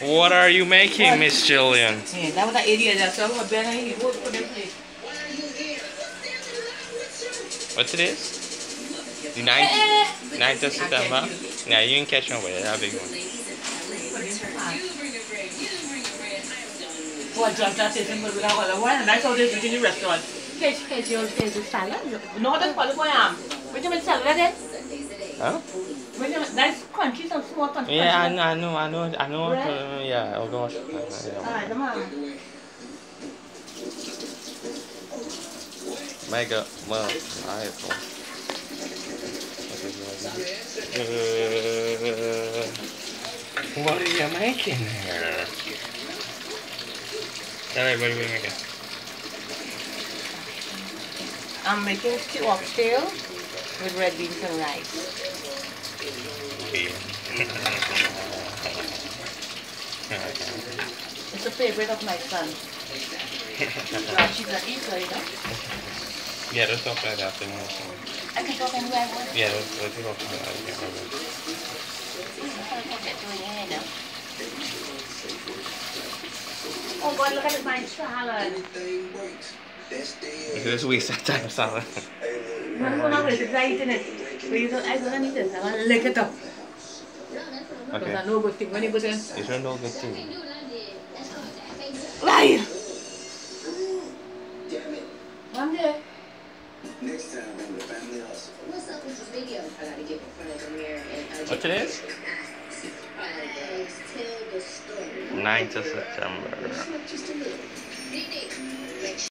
What are you making, Miss Jillian? Yeah, that was the idiot that saw her better he would put them. What's it is? The 9th, 9th of September? Yeah, you can catch one with it. That big one. Boy, John, that's it. Simple without all the wine. And that's how they do it in the restaurant. Catch, catch your catch the salad. No, that's what the boy am. Wait a minute, salad then. Huh? When you, that's crunchy, some small. Yeah, I know, I know, I know, I know. Right? Uh, yeah, oh gosh. I- Alright, come on. Mega, well, I Uh, what are you making here? Me, what are you making? I'm making stew oxtail with red beans and rice. It's a favorite of my son. She's an eater, you know. yeah, let's talk about that. I can talk anywhere I want. Yeah, talk about that. Oh God, look at my salad. okay. Let's waste that time, salad. I'm gonna wait till I eat it. Don't, I don't need this. I'm gonna lick it up. Because Okay. I know good thing. When you go to It's a no good too. Liar! One day. Next time on the Family Hustle. What's up with this video? I gotta get in front of the mirror and uh, What it is? Alright, tell the 9th of September.